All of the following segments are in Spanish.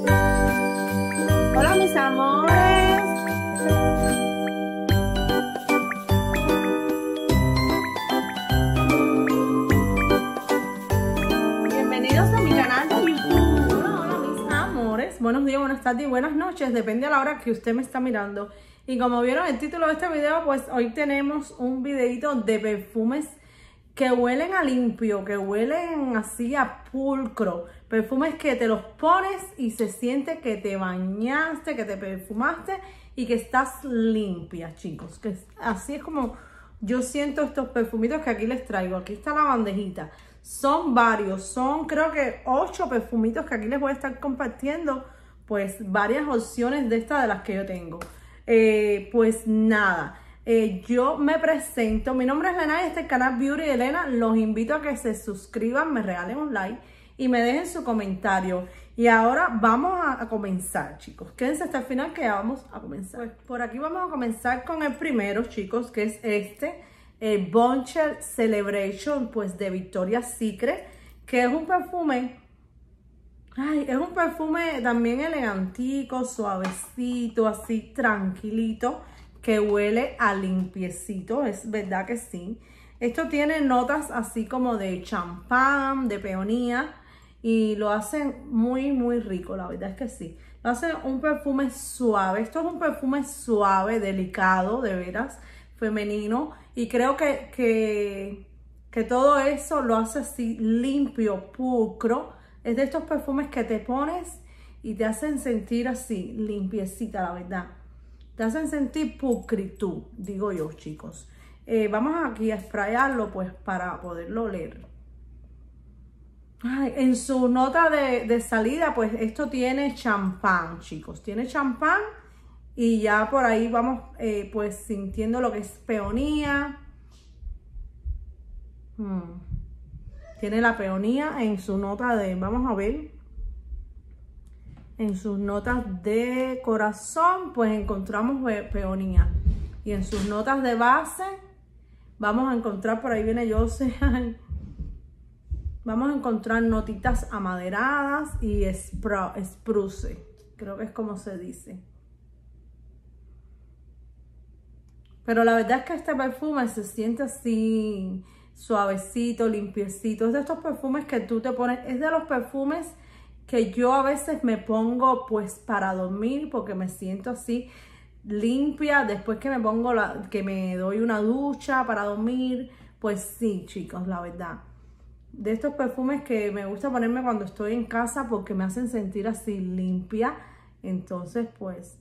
Hola mis amores. Bienvenidos a mi canal de YouTube. Hola, hola mis amores. Buenos días, buenas tardes y buenas noches. Depende a la hora que usted me está mirando. Y como vieron el título de este video, pues hoy tenemos un videito de perfumes que huelen a limpio, que huelen así a pulcro. Perfumes que te los pones y se siente que te bañaste, que te perfumaste y que estás limpia, chicos. Así es como yo siento estos perfumitos que aquí les traigo. Aquí está la bandejita. Son varios, son creo que ocho perfumitos que aquí les voy a estar compartiendo. Pues varias opciones de estas de las que yo tengo. Eh, pues nada, eh, yo me presento. Mi nombre es Elena y este es el canal Beauty Elena. Los invito a que se suscriban, me regalen un like y me dejen su comentario. Y ahora vamos a, comenzar, chicos. Quédense hasta el final que vamos a comenzar. Pues por aquí vamos a comenzar con el primero, chicos, que es este. El Boncher Celebration, pues de Victoria's Secret, que es un perfume, ay, es un perfume también elegantico, suavecito, así tranquilito, que huele a limpiecito, es verdad que sí. Esto tiene notas así como de champán, de peonía, y lo hacen muy, muy rico, la verdad es que sí. Lo hacen un perfume suave, esto es un perfume suave, delicado, de veras, femenino, y creo que, que, que todo eso lo hace así limpio, pulcro. Es de estos perfumes que te pones y te hacen sentir así, limpiecita, la verdad. Te hacen sentir pulcritud, digo yo, chicos. Eh, vamos aquí a sprayarlo, pues, para poderlo oler. En su nota de, salida, pues, esto tiene champán, chicos. Tiene champán y ya por ahí vamos eh, pues sintiendo lo que es peonía. Hmm. Tiene la peonía en su nota de, vamos a ver, en sus notas de corazón pues encontramos peonía. Y en sus notas de base vamos a encontrar, por ahí viene Jose, vamos a encontrar notitas amaderadas y spruce, creo que es como se dice. Pero la verdad es que este perfume se siente así suavecito, limpiecito. Es de estos perfumes que tú te pones, es de los perfumes que yo a veces me pongo pues para dormir porque me siento así limpia después que me pongo la, que me doy una ducha para dormir. Pues sí, chicos, la verdad. De estos perfumes que me gusta ponerme cuando estoy en casa porque me hacen sentir así limpia. Entonces, pues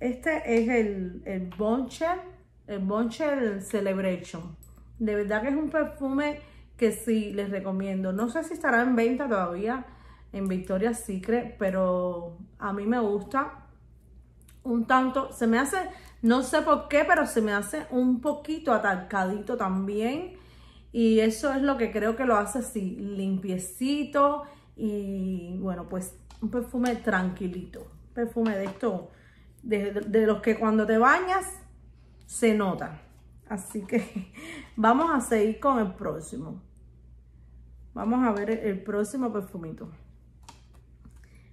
este es el, el Boncher, el Boncher Celebration. De verdad que es un perfume que sí les recomiendo. No sé si estará en venta todavía en Victoria's Secret, pero a mí me gusta un tanto. Se me hace, no sé por qué, pero se me hace un poquito atarcadito también. Y eso es lo que creo que lo hace así, limpiecito y bueno, pues un perfume tranquilito. Perfume de esto de, los que cuando te bañas se nota. Así que vamos a seguir con el próximo. Vamos a ver el próximo perfumito.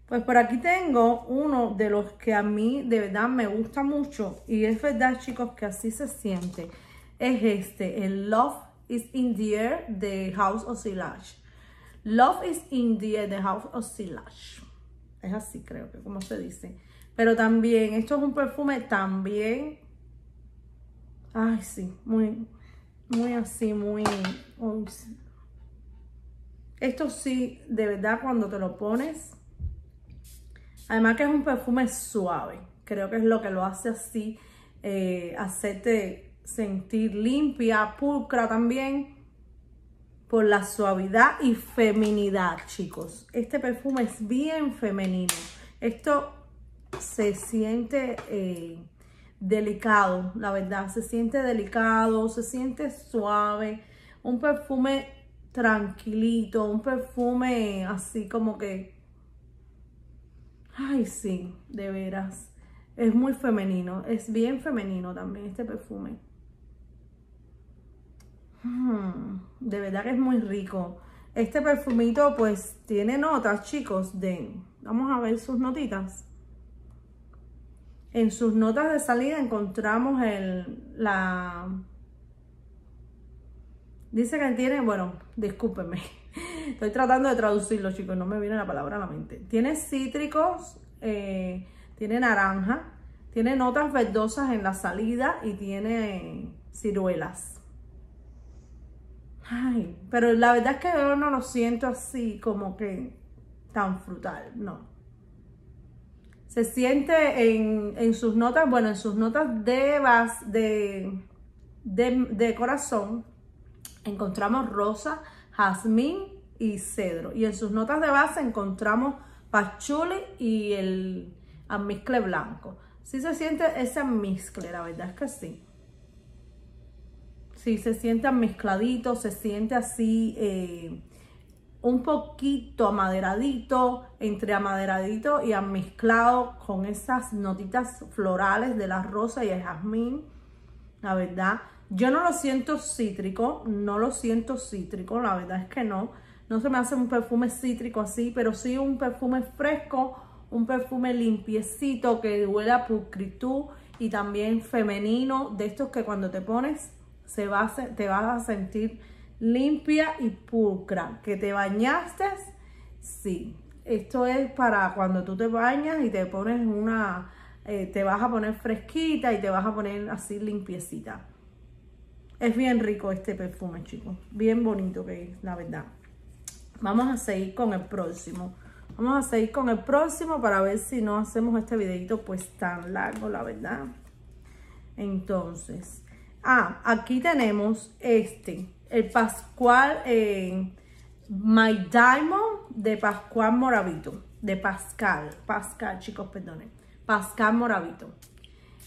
Pues por aquí tengo uno de los que a mí de verdad me gusta mucho. Y es verdad, chicos, que así se siente. Es este, el Love is in the Air de House of Silage. Love is in the Air de House of Silage. Es así, creo que como se dice. Pero también, esto es un perfume también, ay sí, muy, muy así, muy, esto sí, de verdad cuando te lo pones, además que es un perfume suave, creo que es lo que lo hace así, eh, hacerte sentir limpia, pulcra también, por la suavidad y feminidad, chicos. Este perfume es bien femenino. Esto se siente eh, delicado, la verdad, se siente delicado, se siente suave, un perfume tranquilito, un perfume así como que, ay sí, de veras, es muy femenino, es bien femenino también este perfume. Hmm, de verdad que es muy rico. Este perfumito pues tiene notas, chicos, de... Vamos a ver sus notitas. En sus notas de salida encontramos el, la... Dice que tiene, bueno, discúlpenme. Estoy tratando de traducirlo, chicos, no me viene la palabra a la mente. Tiene cítricos, eh, tiene naranja, tiene notas verdosas en la salida y tiene ciruelas. Ay, pero la verdad es que yo no lo siento así como que tan frutal, no. Se siente en, sus notas, bueno, en sus notas de, de, de, de corazón, encontramos rosa, jazmín y cedro. Y en sus notas de base encontramos pachuli y el almizcle blanco. Sí se siente ese almizcle, la verdad es que sí. Sí, se siente mezcladito, se siente así eh, un poquito amaderadito, entre amaderadito y amezclado con esas notitas florales de la rosa y el jazmín. La verdad, yo no lo siento cítrico, no lo siento cítrico, la verdad es que no. No se me hace un perfume cítrico así, pero sí un perfume fresco, un perfume limpiecito que huele a pulcritud y también femenino, de estos que cuando te pones se va te vas a sentir limpia y pulcra. ¿Que te bañaste? Sí. Esto es para cuando tú te bañas y te pones una... Eh, te vas a poner fresquita y te vas a poner así limpiecita. Es bien rico este perfume, chicos. Bien bonito que es, la verdad. Vamos a seguir con el próximo. Vamos a seguir con el próximo para ver si no hacemos este videito pues tan largo, la verdad. Entonces, Ah, aquí tenemos este, el Pascual eh, My Diamond de Pascual Moravito. De Pascal, Pascal, chicos, perdonen. Pascal Moravito.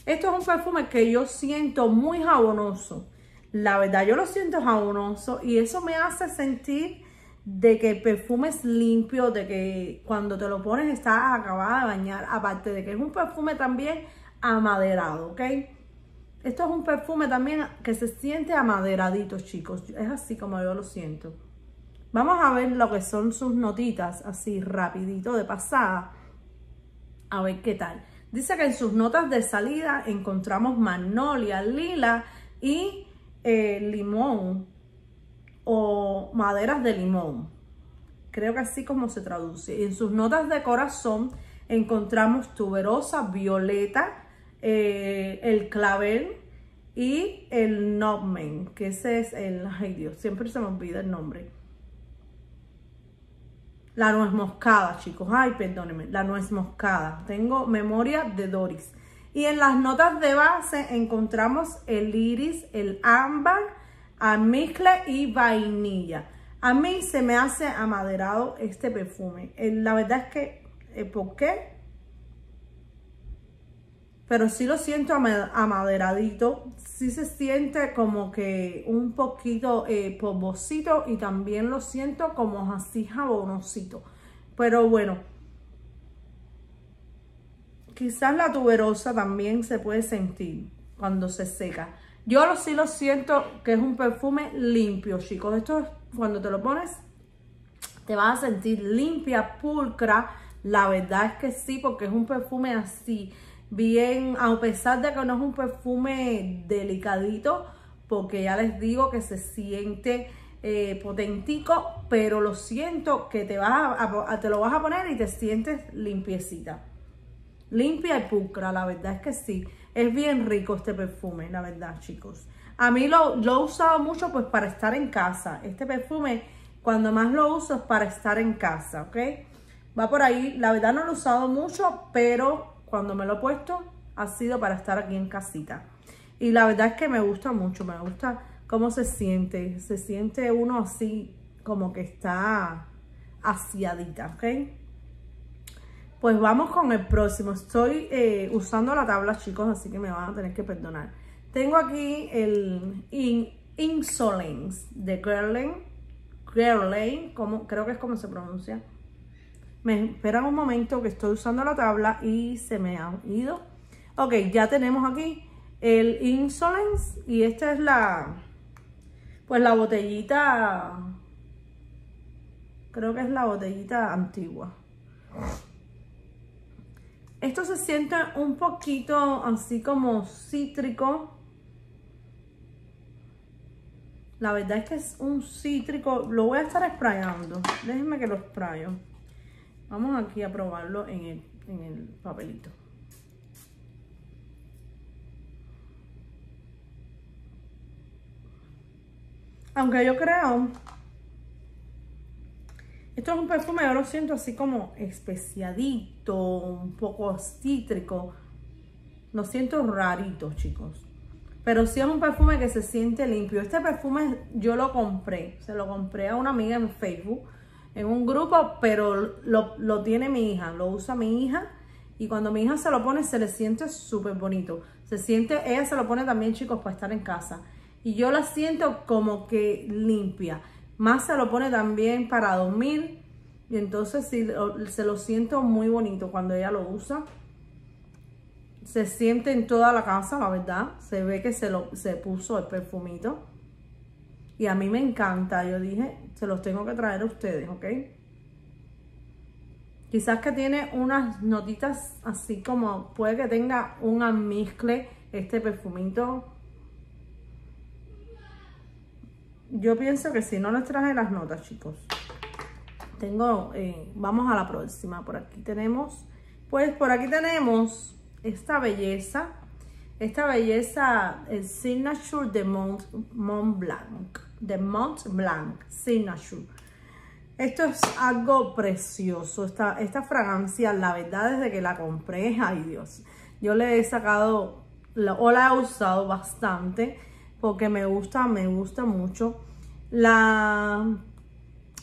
Esto es un perfume que yo siento muy jabonoso. La verdad, yo lo siento jabonoso y eso me hace sentir de que el perfume es limpio, de que cuando te lo pones estás acabada de bañar. Aparte de que es un perfume también amaderado, ¿ok? Esto es un perfume también que se siente amaderadito, chicos. Es así como yo lo siento. Vamos a ver lo que son sus notitas, así rapidito de pasada. A ver qué tal. Dice que en sus notas de salida encontramos magnolia, lila y eh, limón o maderas de limón. Creo que así como se traduce. Y en sus notas de corazón encontramos tuberosa, violeta, eh, el clavel y el nutmeg, que ese es el, ay Dios, siempre se me olvida el nombre. La nuez moscada, chicos, ay, perdónenme, la nuez moscada. Tengo memoria de Doris. Y en las notas de base encontramos el iris, el ámbar, almizcle y vainilla. A mí se me hace amaderado este perfume. La verdad es que, eh, ¿por qué? Pero sí lo siento amaderadito, sí se siente como que un poquito eh, polvosito y también lo siento como así jabonosito, pero bueno, quizás la tuberosa también se puede sentir cuando se seca. Yo sí lo siento que es un perfume limpio, chicos. Esto es cuando te lo pones, te vas a sentir limpia, pulcra. La verdad es que sí, porque es un perfume así bien, a pesar de que no es un perfume delicadito, porque ya les digo que se siente eh, potentico, pero lo siento que te, vas a, te lo vas a poner y te sientes limpiecita. Limpia y pulcra, la verdad es que sí. Es bien rico este perfume, la verdad, chicos. A mí lo, lo he usado mucho pues para estar en casa. Este perfume, cuando más lo uso es para estar en casa, ¿ok? Va por ahí. La verdad no lo he usado mucho, pero cuando me lo he puesto ha sido para estar aquí en casita. Y la verdad es que me gusta mucho, me gusta cómo se siente. Se siente uno así como que está asiadita, ¿ok? Pues vamos con el próximo. Estoy eh, usando la tabla, chicos, así que me van a tener que perdonar. Tengo aquí el Insolence de Guerlain. Guerlain, como, creo que es como se pronuncia. Me esperan un momento que estoy usando la tabla y se me ha ido. Ok, ya tenemos aquí el Insolence y esta es la, pues la botellita Creo que es la botellita antigua. Esto se siente un poquito así como cítrico. La verdad es que es un cítrico. Lo voy a estar sprayando. Déjenme que lo sprayo. Vamos aquí a probarlo en el, en el papelito. Aunque yo creo esto es un perfume, yo lo siento así como especiadito, un poco cítrico. Lo siento rarito, chicos. Pero sí es un perfume que se siente limpio. Este perfume yo lo compré. Se lo compré a una amiga en Facebook, en un grupo, pero lo, lo tiene mi hija. Lo usa mi hija. Y cuando mi hija se lo pone, se le siente súper bonito. Se siente, ella se lo pone también, chicos, para estar en casa. Y yo la siento como que limpia. Más se lo pone también para dormir. Y entonces sí, se lo siento muy bonito cuando ella lo usa. Se siente en toda la casa, la verdad. Se ve que se, lo, se puso el perfumito. Y a mí me encanta. Yo dije, se los tengo que traer a ustedes, ¿ok? Quizás que tiene unas notitas así como, puede que tenga un almizcle este perfumito yo pienso que si no les traje las notas, chicos. Tengo, eh, vamos a la próxima. Por aquí tenemos, pues por aquí tenemos esta belleza. Esta belleza, el Signature de Mont, Blanc. De Mont Blanc, Signature. Esto es algo precioso. Esta, esta fragancia, la verdad, desde que la compré, ay Dios. Yo le he sacado, o la he usado bastante porque me gusta, me gusta mucho. La,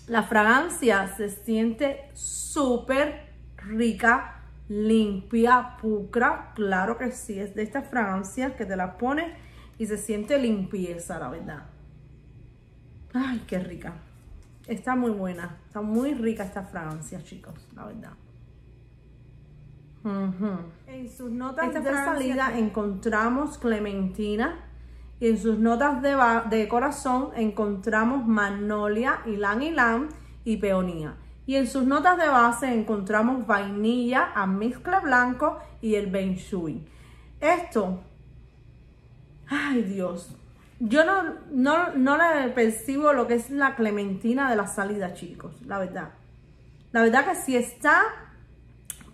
la fragancia se siente súper rica, limpia, pucra. Claro que sí, es de estas fragancias que te la pones y se siente limpieza, la verdad. Ay, qué rica. Está muy buena. Está muy rica esta fragancia, chicos, la verdad. En sus notas de salida encontramos clementina, y en sus notas de, corazón encontramos magnolia, ylang ylang y peonía. Y en sus notas de base encontramos vainilla, amizcle blanco y el ben shui. Esto, ay Dios, yo no, no, no le percibo lo que es la clementina de la salida, chicos, la verdad. La verdad que si está,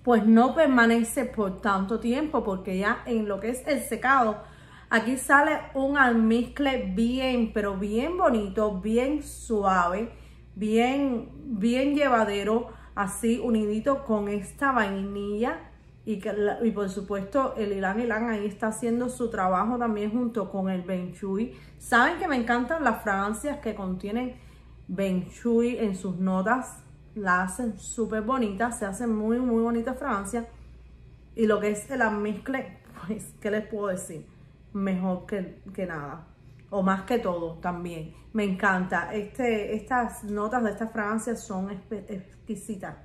pues no permanece por tanto tiempo, porque ya en lo que es el secado, Aquí sale un almizcle bien, pero bien bonito, bien suave, bien, bien llevadero, así unidito con esta vainilla. Y, que, y por supuesto el Ilan Ilan ahí está haciendo su trabajo también junto con el Benchui. Saben que me encantan las fragancias que contienen Benchui en sus notas. La hacen súper bonita, se hacen muy muy bonitas fragancias. Y lo que es el almizcle, pues, ¿qué les puedo decir? mejor que, nada. O más que todo también. Me encanta. Este, estas notas de esta fragancia son exquisitas.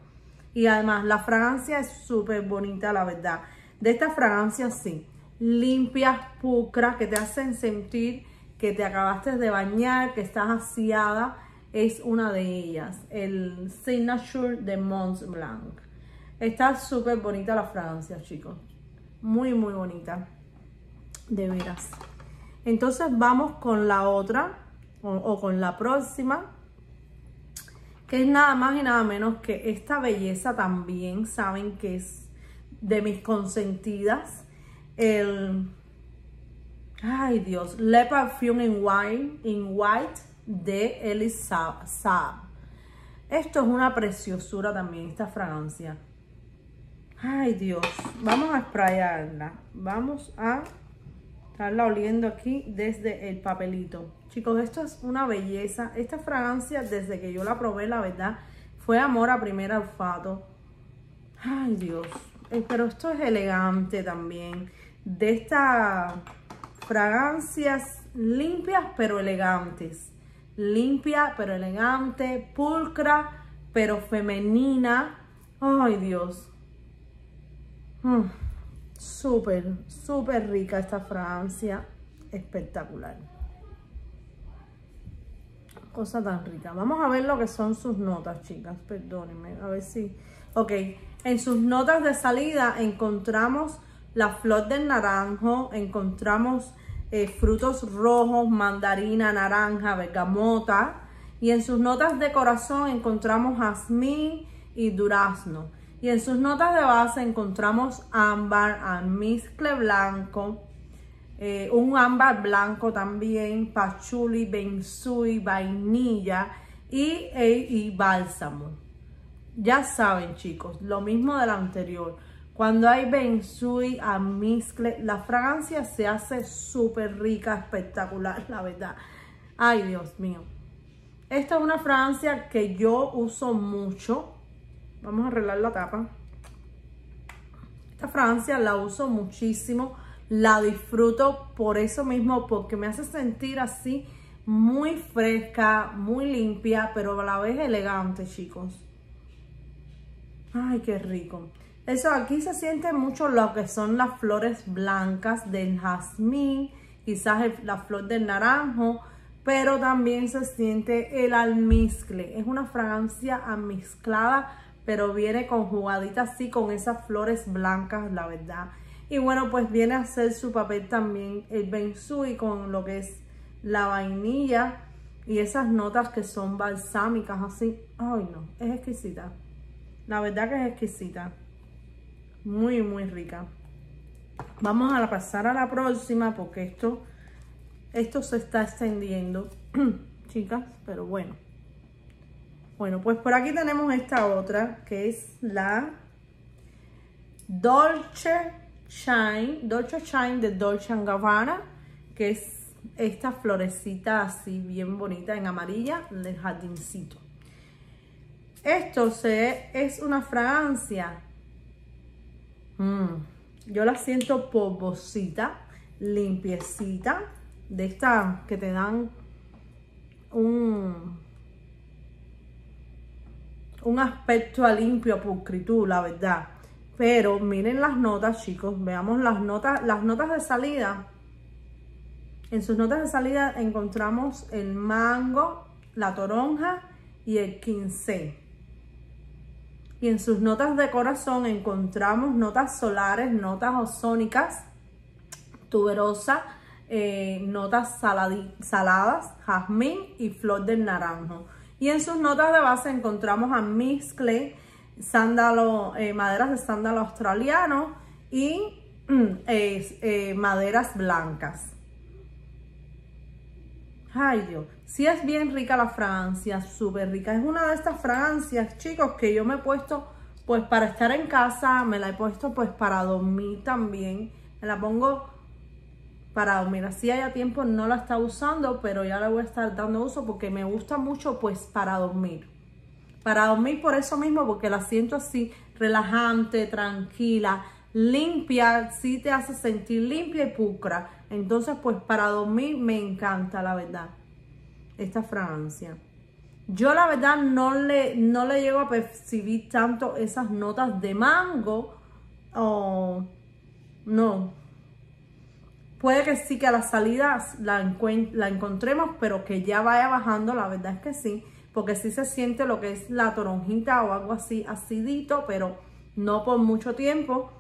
Y además la fragancia es súper bonita, la verdad. De esta fragancia sí. Limpias, pucras, que te hacen sentir que te acabaste de bañar, que estás aseada. Es una de ellas. El Signature de Mont Blanc. Está súper bonita la fragancia, chicos. Muy, muy bonita de veras. Entonces vamos con la otra o, con la próxima, que es nada más y nada menos que esta belleza también, saben que es de mis consentidas, el, ay Dios, Le Parfum in White, in white de Elisa Saab. Esto es una preciosura también, esta fragancia. Ay Dios, vamos a sprayarla, vamos a estarla oliendo aquí desde el papelito. Chicos, esto es una belleza. Esta fragancia, desde que yo la probé, la verdad, fue amor a primer olfato. Ay, Dios. Eh, pero esto es elegante también. De estas fragancias limpias, pero elegantes. Limpia, pero elegante. Pulcra, pero femenina. Ay, Dios. Mm. Súper, súper rica esta fragancia. Espectacular. cosa tan rica. Vamos a ver lo que son sus notas, chicas. Perdónenme, a ver si... Ok, en sus notas de salida encontramos la flor del naranjo, encontramos eh, frutos rojos, mandarina, naranja, bergamota. Y en sus notas de corazón encontramos jazmín y durazno. Y en sus notas de base encontramos ámbar, almizcle blanco, eh, un ámbar blanco también, pachuli, bensui, vainilla y, e, y bálsamo. Ya saben chicos, lo mismo del anterior. Cuando hay bensui, almizcle, la fragancia se hace súper rica, espectacular, la verdad. Ay, Dios mío. Esta es una fragancia que yo uso mucho. Vamos a arreglar la tapa. Esta fragancia la uso muchísimo la disfruto por eso mismo, porque me hace sentir así muy fresca, muy limpia, pero a la vez elegante, chicos. Ay, qué rico. Eso aquí se siente mucho lo que son las flores blancas del jazmín, quizás la flor del naranjo, pero también se siente el almizcle. Es una fragancia almizclada, pero viene conjugadita así con esas flores blancas, la verdad. Y bueno, pues viene a hacer su papel también el bensui con lo que es la vainilla y esas notas que son balsámicas así. Ay no, es exquisita. La verdad que es exquisita. Muy, muy rica. Vamos a pasar a la próxima porque esto, esto se está extendiendo, chicas, pero bueno. Bueno, pues por aquí tenemos esta otra que es la Dolce Shine, Dolce Shine de Dolce Gabbana, que es esta florecita así bien bonita en amarilla del jardincito. Esto es una fragancia. Mm, yo la siento polvosita, limpiecita, de esta que te dan un, un aspecto a limpio, pulcritud, la verdad. Pero miren las notas, chicos. Veamos las notas, las notas de salida. En sus notas de salida encontramos el mango, la toronja y el quince. Y en sus notas de corazón encontramos notas solares, notas ozónicas, tuberosa, eh, notas saladas, jazmín y flor del naranjo. Y en sus notas de base encontramos a Clay sándalo, eh, maderas de sándalo australiano y mm, eh, maderas blancas. Ay Dios, sí es bien rica la fragancia, súper rica. Es una de estas fragancias, chicos, que yo me he puesto pues para estar en casa, me la he puesto pues para dormir también. Me la pongo para dormir. Así haya tiempo no la está usando, pero ya le voy a estar dando uso porque me gusta mucho pues para dormir para dormir por eso mismo, porque la siento así relajante, tranquila, limpia, sí te hace sentir limpia y pulcra. Entonces, pues para dormir me encanta, la verdad, esta fragancia. Yo la verdad no le, no le llego a percibir tanto esas notas de mango o no. Puede que sí que a la salida la, la encontremos, pero que ya vaya bajando, la verdad es que sí porque sí se siente lo que es la toronjita o algo así acidito, pero no por mucho tiempo.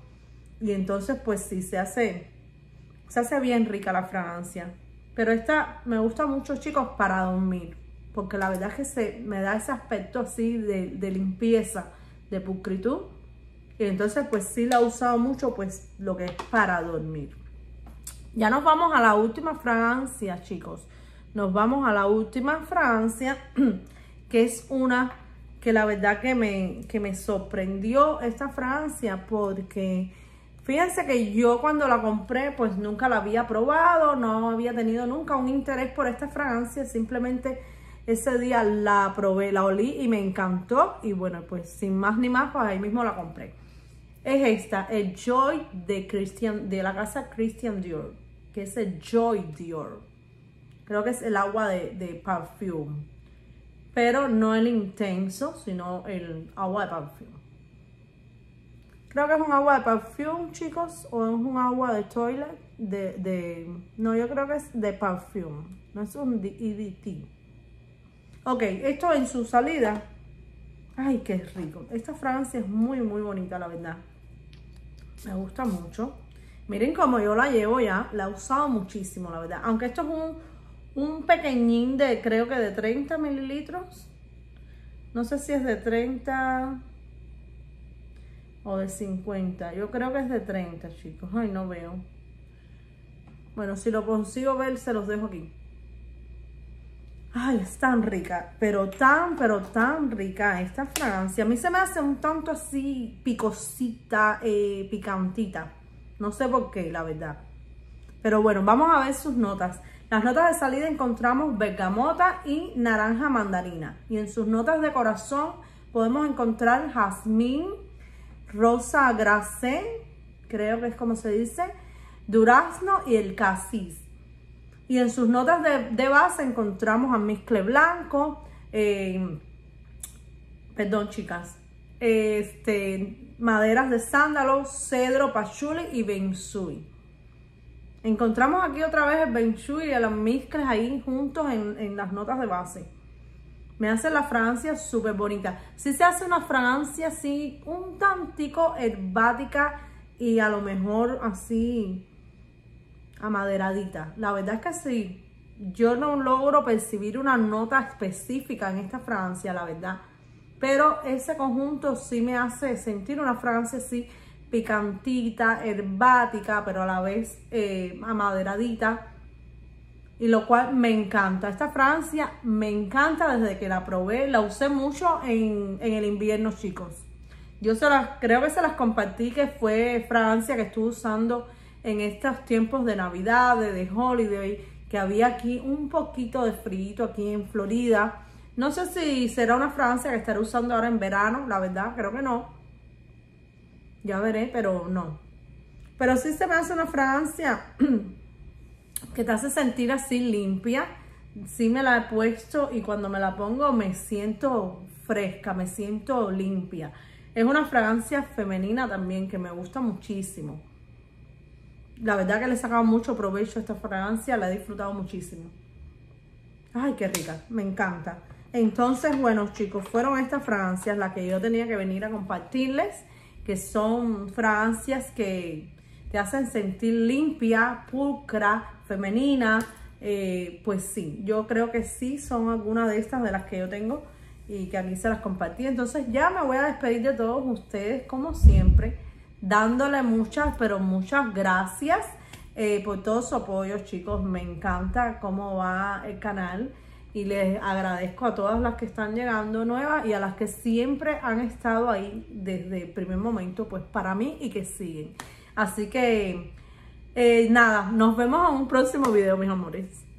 Y entonces pues sí se hace, se hace bien rica la fragancia. Pero esta me gusta mucho chicos para dormir, porque la verdad es que se, me da ese aspecto así de, de limpieza, de pulcritud. Y entonces pues sí la he usado mucho pues lo que es para dormir. Ya nos vamos a la última fragancia chicos. Nos vamos a la última fragancia que es una que la verdad que me, que me sorprendió esta fragancia porque fíjense que yo cuando la compré pues nunca la había probado, no había tenido nunca un interés por esta fragancia, simplemente ese día la probé, la olí y me encantó y bueno pues sin más ni más pues ahí mismo la compré. Es esta, el Joy de Christian, de la casa Christian Dior, que es el Joy Dior. Creo que es el agua de, de perfume pero no el intenso, sino el agua de perfume. Creo que es un agua de perfume, chicos, o es un agua de toilet, de, de no, yo creo que es de perfume, no es un EDT. Ok, esto en su salida. Ay, qué rico. Esta fragancia es muy, muy bonita, la verdad. Me gusta mucho. Miren cómo yo la llevo ya. La he usado muchísimo, la verdad. Aunque esto es un, un pequeñín de, creo que de 30 mililitros. No sé si es de 30 o de 50. Yo creo que es de 30, chicos. Ay, no veo. Bueno, si lo consigo ver, se los dejo aquí. Ay, es tan rica, pero tan, pero tan rica esta fragancia. A mí se me hace un tanto así picosita, eh, picantita. No sé por qué, la verdad. Pero bueno, vamos a ver sus notas. Las notas de salida encontramos bergamota y naranja mandarina. Y en sus notas de corazón podemos encontrar jazmín, rosa gracé, creo que es como se dice, durazno y el casis. Y en sus notas de, base encontramos almizcle blanco, eh, perdón chicas, este, maderas de sándalo, cedro, pachuli y bensui. Encontramos aquí otra vez el bensui y el almizcle ahí juntos en, en las notas de base. Me hace la fragancia súper bonita. Si se hace una fragancia así, un tantico herbática y a lo mejor así amaderadita. La verdad es que sí, yo no logro percibir una nota específica en esta fragancia, la verdad. Pero ese conjunto sí me hace sentir una fragancia así picantita, herbática, pero a la vez eh, amaderadita. Y lo cual me encanta. Esta fragancia me encanta desde que la probé. La usé mucho en, en el invierno, chicos. Yo se las, creo que se las compartí que fue fragancia que estuve usando en estos tiempos de Navidad, de holiday, que había aquí un poquito de frío aquí en Florida. No sé si será una fragancia que estaré usando ahora en verano, la verdad, creo que no. Ya veré, pero no. Pero sí se me hace una fragancia que te hace sentir así limpia. Sí me la he puesto y cuando me la pongo me siento fresca, me siento limpia. Es una fragancia femenina también que me gusta muchísimo la verdad que le he sacado mucho provecho a esta fragancia, la he disfrutado muchísimo. Ay, qué rica, me encanta. Entonces, bueno, chicos, fueron estas fragancias las que yo tenía que venir a compartirles, que son fragancias que te hacen sentir limpia, pulcra, femenina. Eh, pues sí, yo creo que sí son algunas de estas de las que yo tengo y que aquí se las compartí. Entonces ya me voy a despedir de todos ustedes, como siempre dándole muchas, pero muchas gracias eh, por todo su apoyo, chicos. Me encanta cómo va el canal y les agradezco a todas las que están llegando nuevas y a las que siempre han estado ahí desde el primer momento, pues para mí y que siguen. Así que, eh, nada, nos vemos en un próximo video, mis amores.